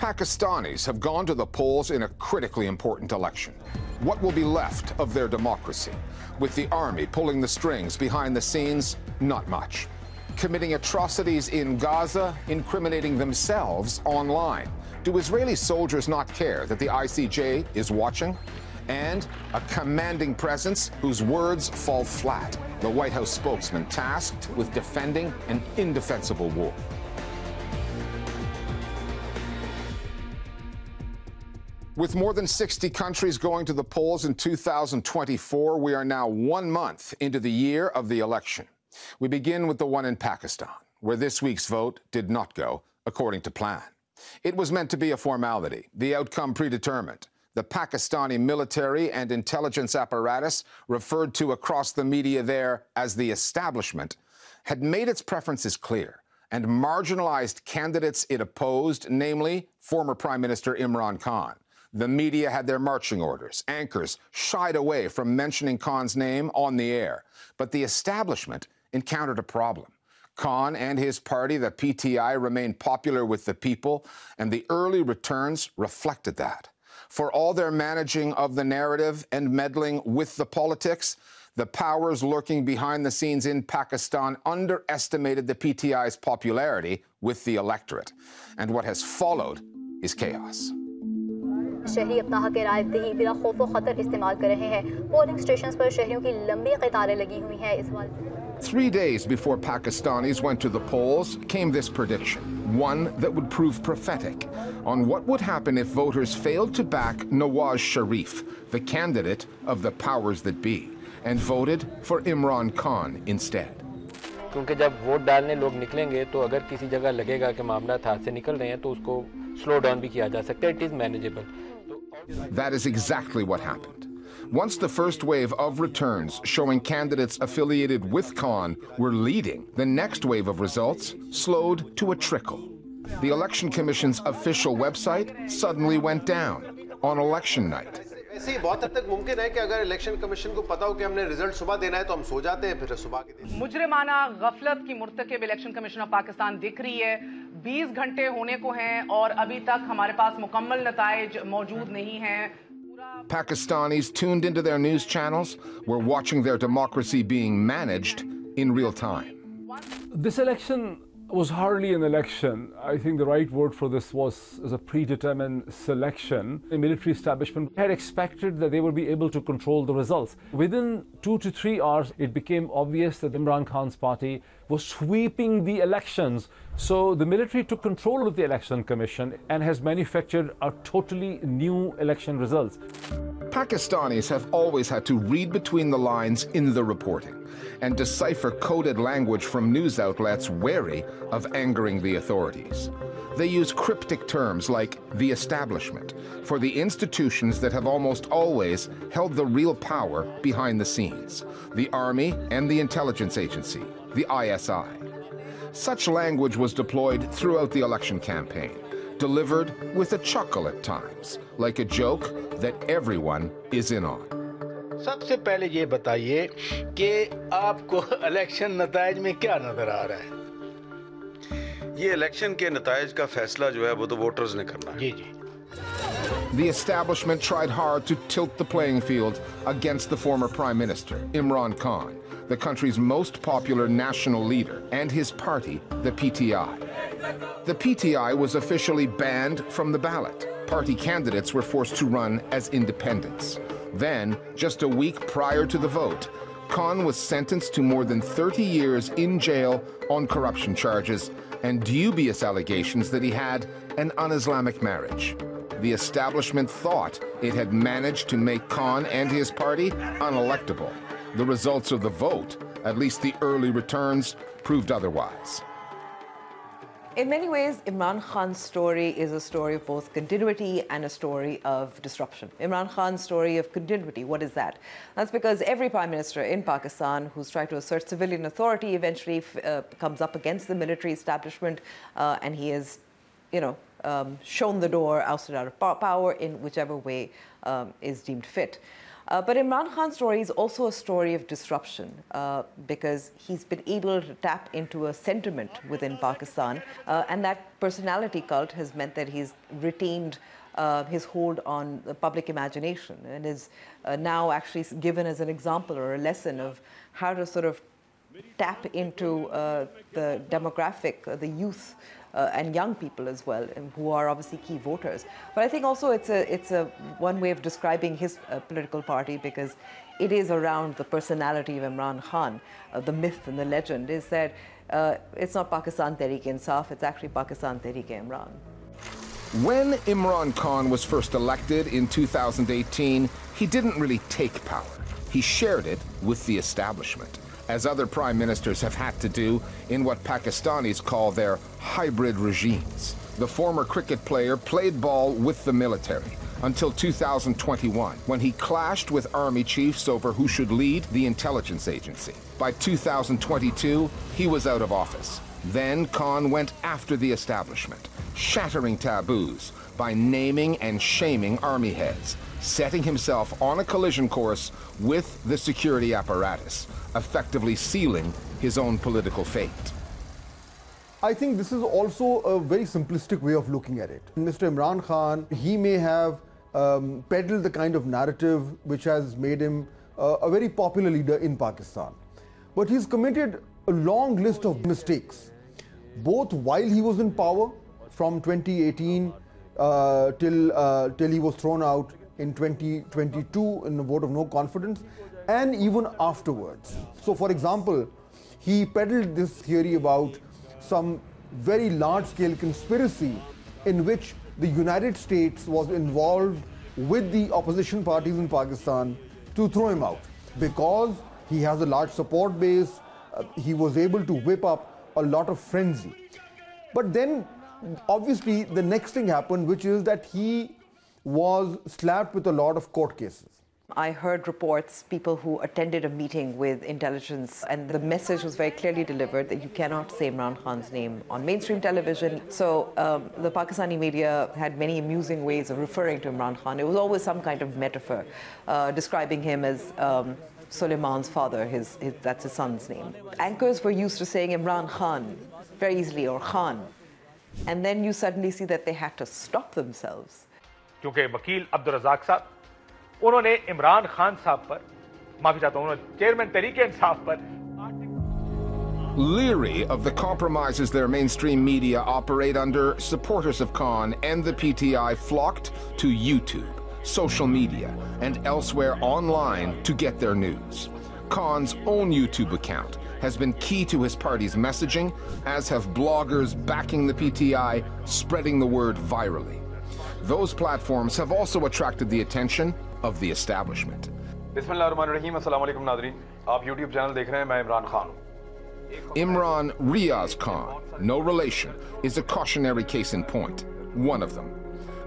Pakistanis have gone to the polls in a critically important election. What will be left of their democracy? With the army pulling the strings behind the scenes, not much. Committing atrocities in Gaza, incriminating themselves online. Do Israeli soldiers not care that the ICJ is watching? And a commanding presence whose words fall flat. The White House spokesman tasked with defending an indefensible war. With more than 60 countries going to the polls in 2024, we are now one month into the year of the election. We begin with the one in Pakistan, where this week's vote did not go according to plan. It was meant to be a formality, the outcome predetermined. The Pakistani military and intelligence apparatus, referred to across the media there as the establishment, had made its preferences clear and marginalized candidates it opposed, namely former Prime Minister Imran Khan. The media had their marching orders. Anchors shied away from mentioning Khan's name on the air. But the establishment encountered a problem. Khan and his party, the PTI, remained popular with the people, and the early returns reflected that. For all their managing of the narrative and meddling with the politics, the powers lurking behind the scenes in Pakistan underestimated the PTI's popularity with the electorate. And what has followed is chaos. शहरी अपना हक राय दही बिना खौफ व खतर इस्तेमाल कर रहे हैं पोलिंग स्टेशन पर शहरियों की लंबी कतारें लगी हुई हैं इस बार Three days before Pakistanis went to the polls came this prediction, one that would prove prophetic, on what would happen if voters failed to back Nawaz Sharif, the candidate of the powers that be, and voted for Imran Khan instead. क्योंकि जब vote डालने लोग निकलेंगे तो अगर किसी जगह लगेगा कि मामला हाथ से निकल रहे हैं तो उसको स्लो डाउन भी किया जा सकता है it is manageable That is exactly what happened. Once the first wave of returns showing candidates affiliated with Khan were leading, the next wave of results slowed to a trickle. The Election Commission's official website suddenly went down on election night. ऐसे बहुत हद तक मुमकिन है कि अगर election commission को पता हो कि हमने रिज़ल्ट सुबह देना है तो हम सो जाते हैं फिर सुबह के दिन। मुजरिमाना गफलत की मुर्तकब इलेक्शन कमीशन ऑफ़ पाकिस्तान दिख रही है। 20 घंटे होने को हैं और अभी तक हमारे पास मुकम्मल नतज मौजूद नहीं हैं। Pakistanis tuned into their news channels were watching their democracy being managed in real time. This election was hardly an election. I think the right word for this was as a predetermined selection. The military establishment had expected that they would be able to control the results. Within two to three hours, it became obvious that Imran Khan's party was sweeping the elections. So the military took control of the election commission and has manufactured a totally new election results. Pakistanis have always had to read between the lines in the reporting and decipher coded language from news outlets wary of angering the authorities. They use cryptic terms like the establishment for the institutions that have almost always held the real power behind the scenes the Army and the intelligence agency, the ISI. Such language was deployed throughout the election campaign delivered with a chuckle at times, like a joke that everyone is in on. सबसे पहले ये बताइए कि आपको election नतज में क्या नजर आ रहा है ये इलेक्शन के नतज का फैसला जो है वो तो वोटर्स ने करना है जी जी The establishment tried hard to tilt the playing field against the former Prime Minister, Imran Khan, the country's most popular national leader, and his party, the PTI. The PTI was officially banned from the ballot. Party candidates were forced to run as independents. Then, just a week prior to the vote, Khan was sentenced to more than 30 years in jail on corruption charges and dubious allegations that he had an un Islamic marriage. The establishment thought it had managed to make Khan and his party unelectable. The results of the vote, at least the early returns, proved otherwise. In many ways, Imran Khan's story is a story of both continuity and a story of disruption. Imran Khan's story of continuity, what is that? That's because every prime minister in Pakistan who's tried to assert civilian authority eventually uh, comes up against the military establishment, uh, and he is, you know, um, shown the door, ousted out of power in whichever way um, is deemed fit. Uh, but Imran Khan's story is also a story of disruption uh, because he's been able to tap into a sentiment within Pakistan, uh, and that personality cult has meant that he's retained uh, his hold on the public imagination and is uh, now actually given as an example or a lesson of how to sort of tap into uh, the demographic, the youth, uh, and young people as well, who are obviously key voters. But I think also it's a it's a one way of describing his uh, political party because it is around the personality of Imran Khan. Uh, the myth and the legend is that it's not Pakistan Tehreek-e-Insaf, it's actually Pakistan Tehreek-e-Imran. When Imran Khan was first elected in 2018, he didn't really take power. He shared it with the establishment, as other prime ministers have had to do in what Pakistanis call their hybrid regimes. The former cricket player played ball with the military until 2021, when he clashed with army chiefs over who should lead the intelligence agency. By 2022, he was out of office. Then Khan went after the establishment, shattering taboos by naming and shaming army heads, setting himself on a collision course with the security apparatus, effectively sealing his own political fate. I think this is also a very simplistic way of looking at it. Mr. Imran Khan, he may have um, peddled the kind of narrative which has made him uh, a very popular leader in Pakistan. But he's committed a long list of mistakes, both while he was in power from 2018 uh, till, uh, till he was thrown out in 2022 in a vote of no confidence, and even afterwards. So, for example, he peddled this theory about some very large scale conspiracy in which the United States was involved with the opposition parties in Pakistan to throw him out because he has a large support base, uh, he was able to whip up a lot of frenzy. But then, obviously, the next thing happened, which is that he was slapped with a lot of court cases. I heard reports, people who attended a meeting with intelligence, and the message was very clearly delivered that you cannot say Imran Khan's name on mainstream television. So um, the Pakistani media had many amusing ways of referring to Imran Khan. It was always some kind of metaphor, uh, describing him as um, Suleiman's father, his, his, that's his son's name. Anchors were used to saying Imran Khan very easily, or Khan And then you suddenly see that they had to stop themselves. क्योंकि वकील अब्दुल रजाक साहब उन्होंने इमरान खान साहब पर माफी चाहता हूं chairman तरीके इंसाफ पर Leery of the compromises their mainstream media operate under, supporters of Khan and the PTI flocked to YouTube, social media, and elsewhere online to get their news. Khan's own YouTube account has been key to his party's messaging, as have bloggers backing the PTI, spreading the word virally. Those platforms have also attracted the attention of the establishment. Imran Riaz Khan, no relation, is a cautionary case in point, one of them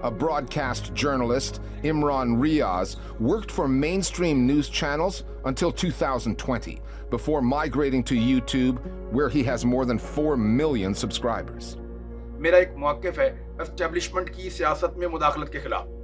A broadcast journalist, Imran Riaz worked for mainstream news channels until 2020, before migrating to YouTube, where he has more than 4 million subscribers. मेरा एक मौकफ है establishment की सियासत में मुदाखलत के खिलाफ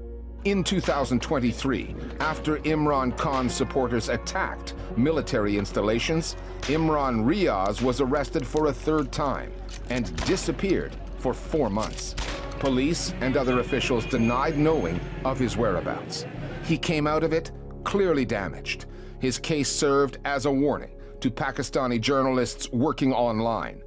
In 2023, after Imran Khan's supporters attacked military installations, Imran Riaz was arrested for a third time and disappeared for four months. Police and other officials denied knowing of his whereabouts. He came out of it clearly damaged. His case served as a warning to Pakistani journalists working online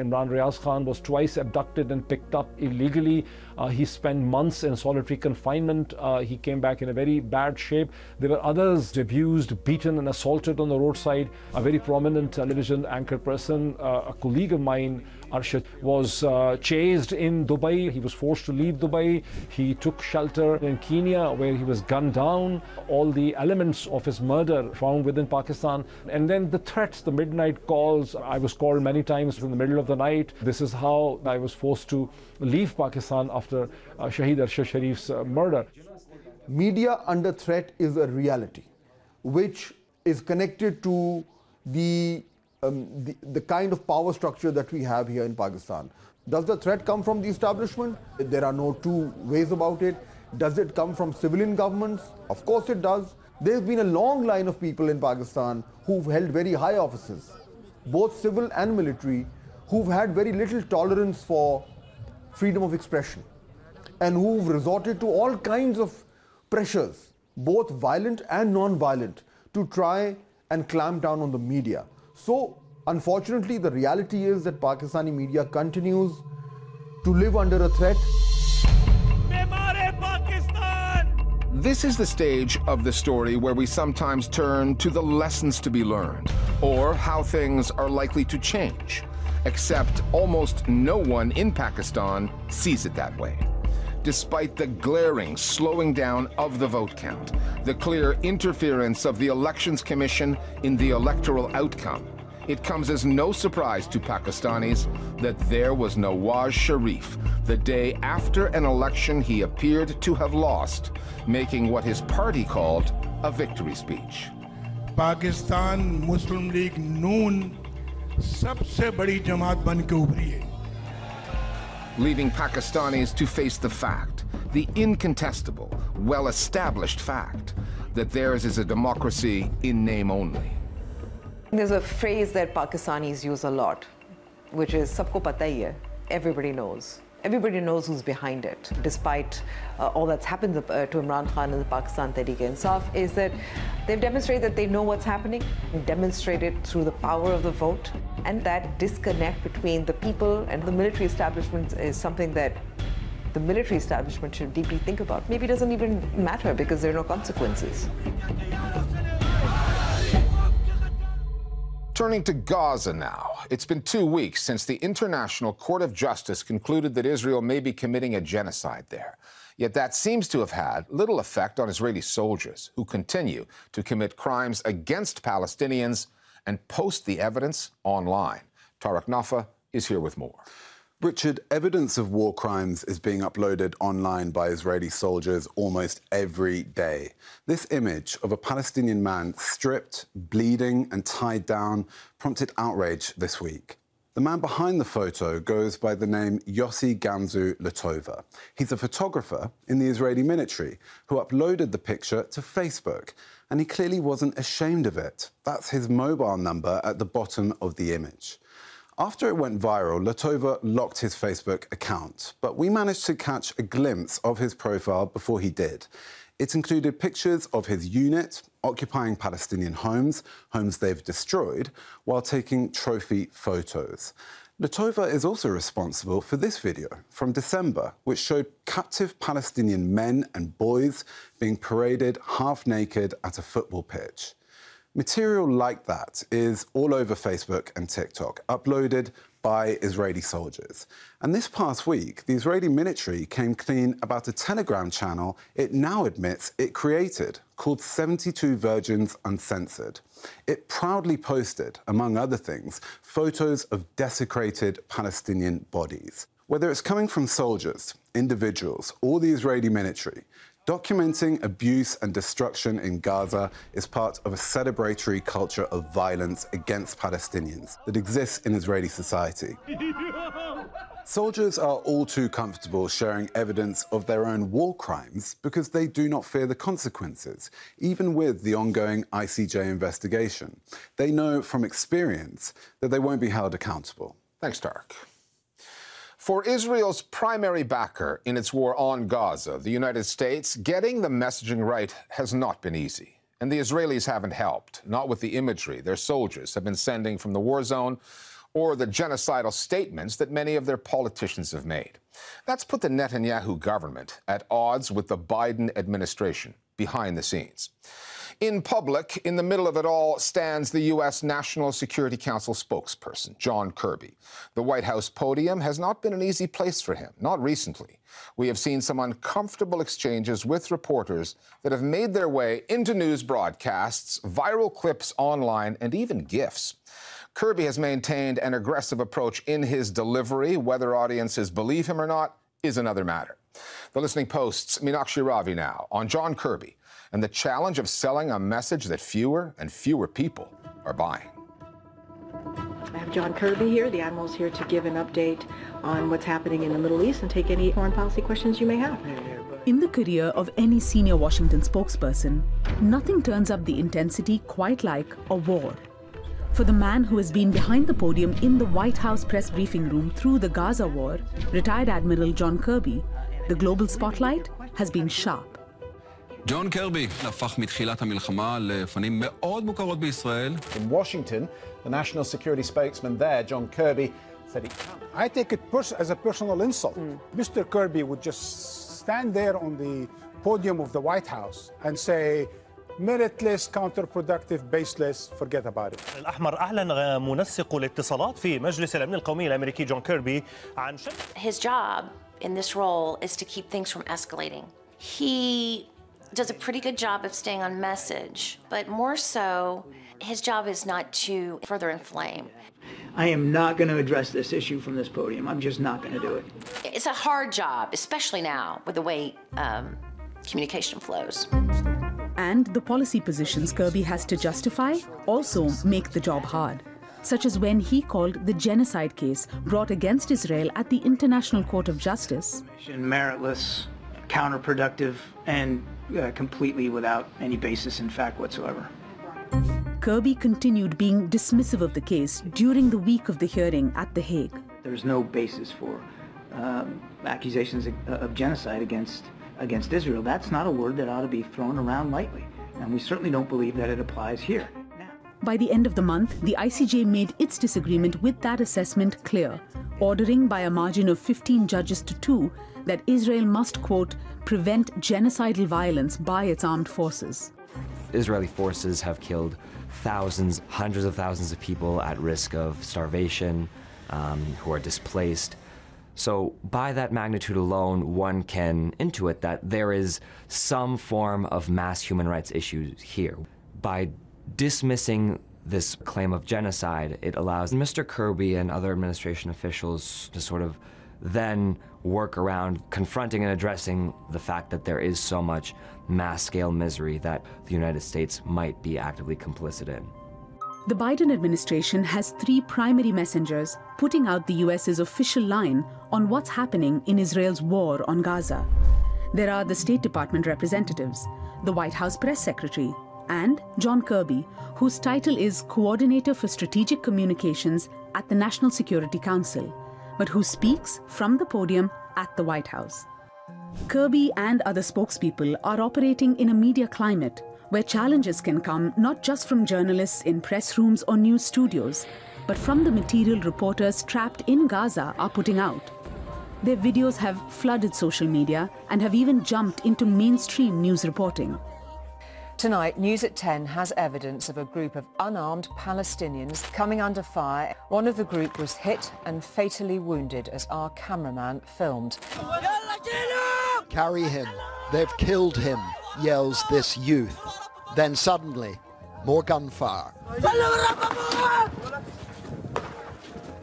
Imran Riaz Khan was twice abducted and picked up illegally. Uh, he spent months in solitary confinement. Uh, he came back in a very bad shape. There were others abused, beaten, and assaulted on the roadside. A very prominent television anchor person, uh, a colleague of mine, Arshad, was uh, chased in Dubai. He was forced to leave Dubai. He took shelter in Kenya, where he was gunned down. All the elements of his murder found within Pakistan. And then the threats, the midnight calls. I was called many times in the middle of the night. This is how I was forced to leave Pakistan after uh, Shahid Arshad Sharif's uh, murder. Media under threat is a reality which is connected to the um, the, the kind of power structure that we have here in Pakistan. Does the threat come from the establishment? There are no two ways about it. Does it come from civilian governments? Of course it does. There's been a long line of people in Pakistan who've held very high offices, both civil and military, who've had very little tolerance for freedom of expression and who've resorted to all kinds of pressures, both violent and non-violent, to try and clamp down on the media. So, unfortunately, the reality is that Pakistani media continues to live under a threat. This is the stage of the story where we sometimes turn to the lessons to be learned, or how things are likely to change. Except almost no one in Pakistan sees it that way Despite the glaring slowing down of the vote count, the clear interference of the Elections Commission in the electoral outcome, it comes as no surprise to Pakistanis that there was Nawaz Sharif the day after an election he appeared to have lost, making what his party called a victory speech. Pakistan Muslim league नून सबसे बड़ी जमात बन के उभरी है leaving Pakistanis to face the fact, the incontestable, well-established fact, that theirs is a democracy in name only. There's a phrase that Pakistanis use a lot, which is sabko pata hai, everybody knows everybody knows who's behind it, despite uh, all that's happened uh, to Imran Khan and the Pakistan Tehreek-e-Insaf, is that they've demonstrated that they know what's happening, demonstrated through the power of the vote, and that disconnect between the people and the military establishment is something that the military establishment should deeply think about. Maybe it doesn't even matter because there are no consequences. Turning to Gaza now. It's been two weeks since the International Court of Justice concluded that Israel may be committing a genocide there. Yet that seems to have had little effect on Israeli soldiers who continue to commit crimes against Palestinians and post the evidence online. Tariq Nafi is here with more. Richard, evidence of war crimes is being uploaded online by Israeli soldiers almost every day. This image of a Palestinian man stripped, bleeding, and tied down prompted outrage this week. The man behind the photo goes by the name Yossi Gamzu Latova. He's a photographer in the Israeli military who uploaded the picture to Facebook, and he clearly wasn't ashamed of it. That's his mobile number at the bottom of the image. After it went viral, Latova locked his Facebook account, but we managed to catch a glimpse of his profile before he did. It included pictures of his unit occupying Palestinian homes, homes they've destroyed, while taking trophy photos. Latova is also responsible for this video from December, which showed captive Palestinian men and boys being paraded half naked at a football pitch. Material like that is all over Facebook and TikTok, uploaded by Israeli soldiers. And this past week, the Israeli military came clean about a Telegram channel it now admits it created called 72 Virgins Uncensored. It proudly posted, among other things, photos of desecrated Palestinian bodies. Whether it's coming from soldiers, individuals, or the Israeli military, Documenting abuse and destruction in Gaza is part of a celebratory culture of violence against Palestinians that exists in Israeli society. Soldiers are all too comfortable sharing evidence of their own war crimes because they do not fear the consequences, even with the ongoing ICJ investigation. They know from experience that they won't be held accountable. Thanks, Tariq. For Israel's primary backer in its war on Gaza, the United States, getting the messaging right has not been easy. And the Israelis haven't helped, not with the imagery their soldiers have been sending from the war zone or the genocidal statements that many of their politicians have made. That's put the Netanyahu government at odds with the Biden administration behind the scenes. In public, in the middle of it all, stands the U.S. National Security Council spokesperson, John Kirby. The White House podium has not been an easy place for him, not recently. We have seen some uncomfortable exchanges with reporters that have made their way into news broadcasts, viral clips online, and even GIFs. Kirby has maintained an aggressive approach in his delivery. Whether audiences believe him or not is another matter. The Listening Post's Meenakshi Ravi now on John Kirby and the challenge of selling a message that fewer and fewer people are buying. I have John Kirby here. The Admiral's here to give an update on what's happening in the Middle East and take any foreign policy questions you may have. In the career of any senior Washington spokesperson, nothing turns up the intensity quite like a war. For the man who has been behind the podium in the White House press briefing room through the Gaza war, retired Admiral John Kirby, the global spotlight has been sharp. ג'ון קרבי הפך מתחילת המלחמה לפנים מאוד מוכרות בישראל. In Washington, the national security spokesman there, John Kirby, said he... I take it as a personal insult. Mr. Kirby would just stand there on the podium of the White House and say, meritless, counterproductive, baseless, forget about it. الأحمر أعلن منسق الاتصالات في مجلس الأمن القومي الأمريكي جون كيربي عن His job in this role is to keep things from escalating. He does a pretty good job of staying on message, but more so, his job is not to further inflame. I am not going to address this issue from this podium. I'm just not going to do it. It's a hard job, especially now with the way um, communication flows. And the policy positions Kirby has to justify also make the job hard, such as when he called the genocide case brought against Israel at the International Court of Justice Meritless, counterproductive, and uh, completely without any basis in fact whatsoever. Kirby continued being dismissive of the case during the week of the hearing at The Hague. There's no basis for um, accusations of, of genocide against against Israel. That's not a word that ought to be thrown around lightly, and we certainly don't believe that it applies here. By the end of the month, the ICJ made its disagreement with that assessment clear, ordering by a margin of 15 judges to 2 that Israel must, quote, prevent genocidal violence by its armed forces. Israeli forces have killed thousands, hundreds of thousands of people at risk of starvation, um, who are displaced. So, by that magnitude alone, one can intuit that there is some form of mass human rights issues here. By dismissing this claim of genocide, it allows Mr. Kirby and other administration officials to sort of then work around confronting and addressing the fact that there is so much mass scale misery that the United States might be actively complicit in. The Biden administration has three primary messengers putting out the US's official line on what's happening in Israel's war on Gaza. There are the State Department representatives, the White House press secretary, and John Kirby, whose title is Coordinator for Strategic Communications at the National Security Council, but who speaks from the podium at the White House. Kirby and other spokespeople are operating in a media climate where challenges can come not just from journalists in press rooms or news studios, but from the material reporters trapped in Gaza are putting out. Their videos have flooded social media and have even jumped into mainstream news reporting. Tonight, News at 10 has evidence of a group of unarmed Palestinians coming under fire. One of the group was hit and fatally wounded as our cameraman filmed. Carry him. They've killed him, yells this youth. Then suddenly, more gunfire.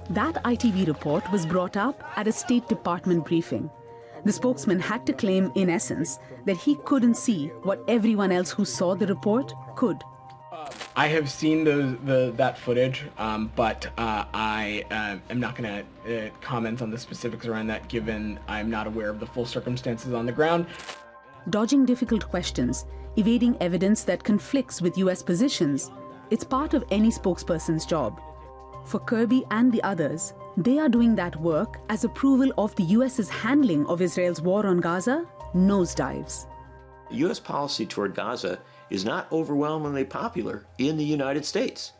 That ITV report was brought up at a State Department briefing. The spokesman had to claim, in essence, that he couldn't see what everyone else who saw the report could. I have seen the, the that footage, um, but uh, I uh, am not going to uh, comment on the specifics around that, given I'm not aware of the full circumstances on the ground. Dodging difficult questions, evading evidence that conflicts with US positions, it's part of any spokesperson's job. For Kirby and the others, they are doing that work as approval of the US's handling of Israel's war on Gaza nosedives. U.S. policy toward Gaza is not overwhelmingly popular in the United States.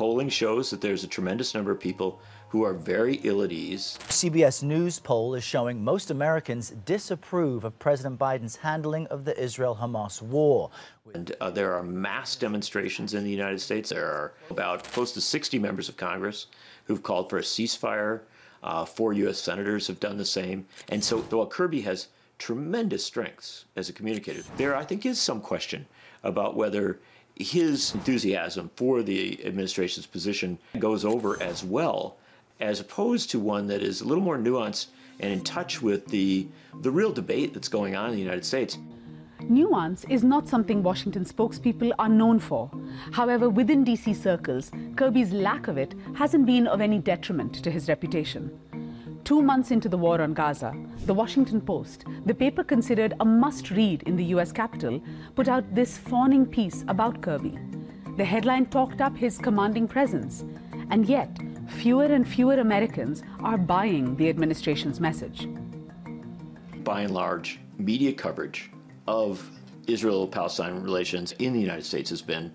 Polling shows that there's a tremendous number of people who are very ill at ease. CBS News poll is showing most Americans disapprove of President Biden's handling of the Israel Hamas war. And uh, there are mass demonstrations in the United States. There are about close to 60 members of Congress who've called for a ceasefire. Uh, four U.S. senators have done the same. And so while Kirby has tremendous strengths as a communicator, there I think is some question about whether his enthusiasm for the administration's position goes over as well as opposed to one that is a little more nuanced and in touch with the, the real debate that's going on in the United States. Nuance is not something Washington spokespeople are known for. However, within DC circles, Kirby's lack of it hasn't been of any detriment to his reputation. Two months into the war on Gaza, the Washington Post, the paper considered a must read in the US Capitol, put out this fawning piece about Kirby. The headline talked up his commanding presence, and yet fewer and fewer Americans are buying the administration's message. By and large, media coverage of Israel Palestine relations in the United States has been,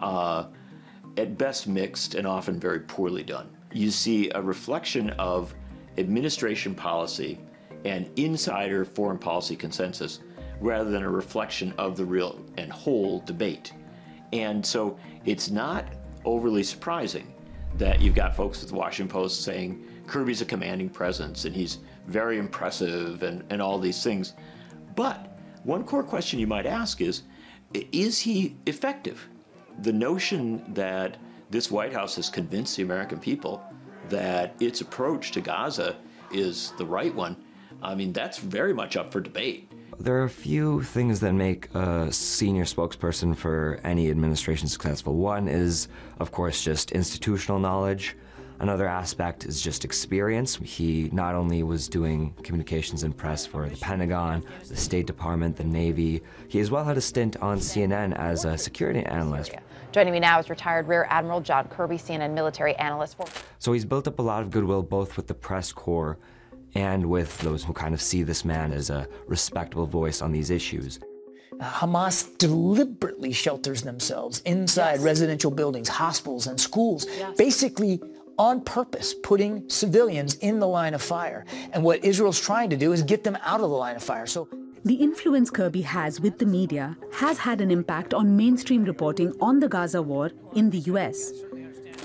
uh, at best, mixed and often very poorly done. You see a reflection of administration policy and insider foreign policy consensus rather than a reflection of the real and whole debate. And so it's not overly surprising that you've got folks at the Washington Post saying Kirby's a commanding presence and he's very impressive and, and all these things. But one core question you might ask is is he effective? The notion that this White House has convinced the American people that its approach to Gaza is the right one, I mean, that's very much up for debate. There are a few things that make a senior spokesperson for any administration successful. One is, of course, just institutional knowledge. Another aspect is just experience. He not only was doing communications and press for the Pentagon, the State Department, the Navy, he as well had a stint on CNN as a security analyst. Joining me now is retired Rear Admiral John Kirby, CNN military analyst. For- so he's built up a lot of goodwill both with the press corps and with those who kind of see this man as a respectable voice on these issues. Hamas deliberately shelters themselves inside yes. residential buildings, hospitals, and schools, yes. basically on purpose, putting civilians in the line of fire. And what Israel's trying to do is get them out of the line of fire. So the influence Kirby has with the media has had an impact on mainstream reporting on the Gaza war in the US.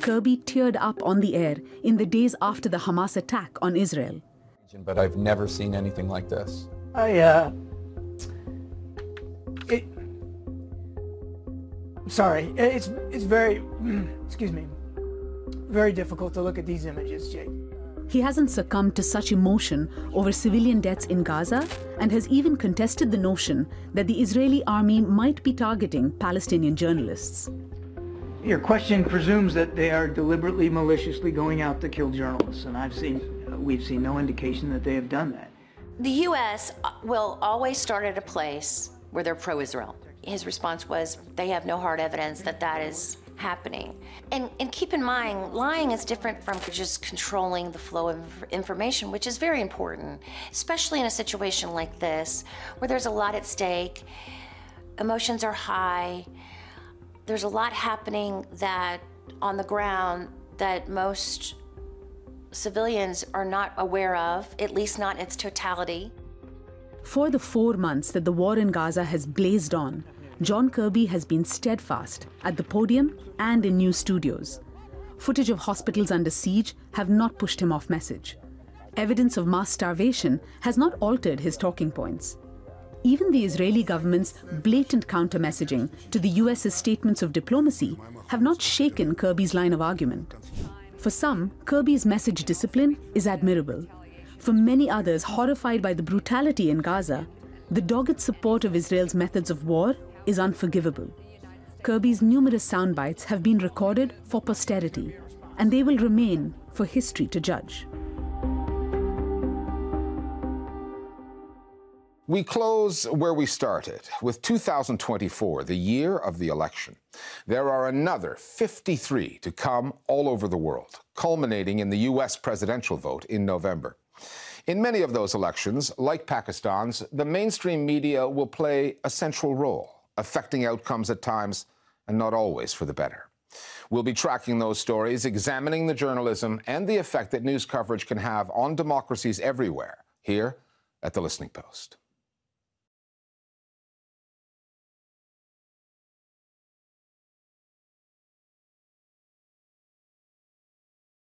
Kirby teared up on the air in the days after the Hamas attack on Israel. But I've never seen anything like this. I, uh, it, I'm sorry. It's, it's very, excuse me, very difficult to look at these images, Jake. He hasn't succumbed to such emotion over civilian deaths in Gaza and has even contested the notion that the Israeli army might be targeting Palestinian journalists. Your question presumes that they are deliberately, maliciously going out to kill journalists, and I've seen, we've seen no indication that they have done that. The U.S. Uh, will always start at a place where they're pro-Israel. His response was, they have no hard evidence that that is happening. And, and keep in mind, lying is different from just controlling the flow of information, which is very important, especially in a situation like this, where there's a lot at stake, emotions are high, there's a lot happening that on the ground that most civilians are not aware of, at least not in its totality. For the four months that the war in Gaza has blazed on, John Kirby has been steadfast at the podium and in new studios. Footage of hospitals under siege have not pushed him off message. Evidence of mass starvation has not altered his talking points. Even the Israeli government's blatant counter messaging to the US's statements of diplomacy have not shaken Kirby's line of argument. For some, Kirby's message discipline is admirable. For many others horrified by the brutality in Gaza, the dogged support of Israel's methods of war is unforgivable. Kirby's numerous sound bites have been recorded for posterity, and they will remain for history to judge. We close where we started with 2024, the year of the election. There are another 53 to come all over the world, culminating in the U.S. presidential vote in November. In many of those elections, like Pakistan's, the mainstream media will play a central role affecting outcomes at times and not always for the better. We'll be tracking those stories, examining the journalism and the effect that news coverage can have on democracies everywhere here at the Listening Post.